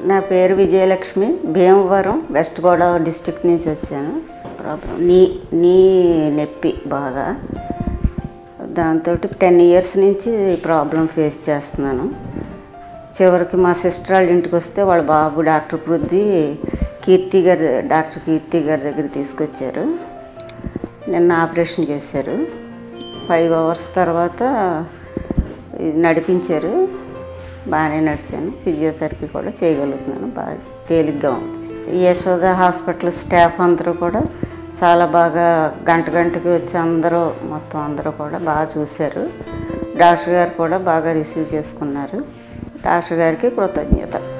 నా పేరు Vijayalakshmi. Bhimavaram west Godavari district నుంచి వచ్చాను. ప్రాబ్లం. నీ నీ నొప్పి బాగా. దాంతో టెన్ ఇయర్స్ నుంచి ప్రాబ్లం ఫేస్ చేస్తున్నాను. చివరికి మా సిస్టర్ వాళ్ళ ఇంటికి వస్తే వాళ్ళ బాబు డాక్టర్ పృథ్వీ కీర్తి గారి డాక్టర్ కీర్తి గారి దగ్గర తీసుకొచ్చారు. నిన్న ఆపరేషన్ చేశారు. ఫైవ్ అవర్స్ తర్వాత నడిపించారు. బాగానే నడిచాను. ఫిజియోథెరపీ కూడా చేయగలుగుతున్నాను. బాగా తేలిగ్గా ఉంది. యశోద హాస్పిటల్ స్టాఫ్ అందరూ కూడా చాలా బాగా గంట గంటకి వచ్చి అందరూ మొత్తం అందరూ కూడా బాగా చూశారు. డాక్టర్ గారు కూడా బాగా రిసీవ్ చేసుకున్నారు. డాక్టర్ గారికి కృతజ్ఞత